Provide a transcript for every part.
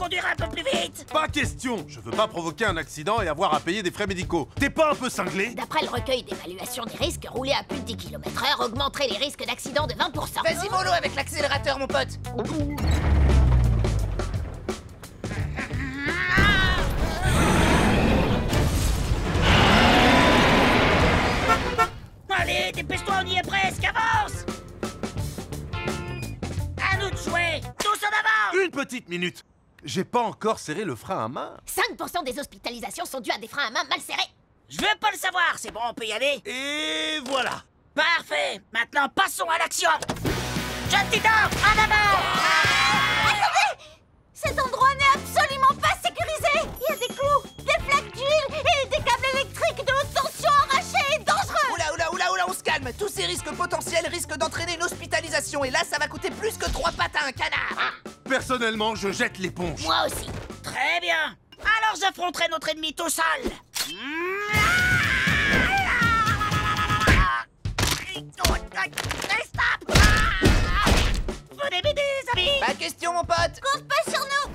conduire un peu plus vite Pas question Je veux pas provoquer un accident et avoir à payer des frais médicaux. T'es pas un peu cinglé D'après le recueil d'évaluation des risques, rouler à plus de 10 km/h augmenterait les risques d'accident de 20%. Vas-y, mollo avec l'accélérateur, mon pote Allez, dépêche-toi, on y est presque, avance Une petite minute. J'ai pas encore serré le frein à main. 5% des hospitalisations sont dues à des freins à main mal serrés. Je veux pas le savoir, c'est bon, on peut y aller Et voilà. Parfait. Maintenant, passons à l'action. Jeune Titan, en avant Cet endroit n'est absolument pas sécurisé. Il y a des clous, des flaques d'huile et des câbles électriques de haute tension arrachés et dangereux. Oula, oula, oula, oula, on se calme. Tous ces risques potentiels risquent d'entraîner une hospitalisation. Et là, ça va coûter plus que trois pattes à un canard Personnellement, je jette l'éponge. Moi aussi. Très bien Alors j'affronterai notre ennemi tout seul Stop Venez m'aider, amis Pas question, mon pote Compte pas sur nous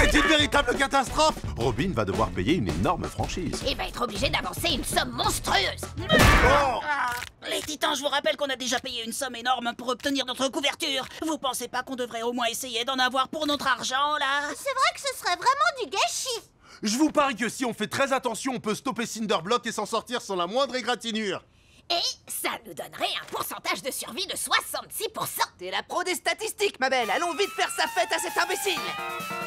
C'est une véritable catastrophe Robin va devoir payer une énorme franchise. Il va être obligé d'avancer une somme monstrueuse. Oh Je vous rappelle qu'on a déjà payé une somme énorme pour obtenir notre couverture. Vous pensez pas qu'on devrait au moins essayer d'en avoir pour notre argent, là? C'est vrai que ce serait vraiment du gâchis Je vous parie que si on fait très attention, on peut stopper Cinderblock et s'en sortir sans la moindre égratignure. Et ça nous donnerait un pourcentage de survie de 66%. T'es la pro des statistiques, ma belle Allons vite faire sa fête à cet imbécile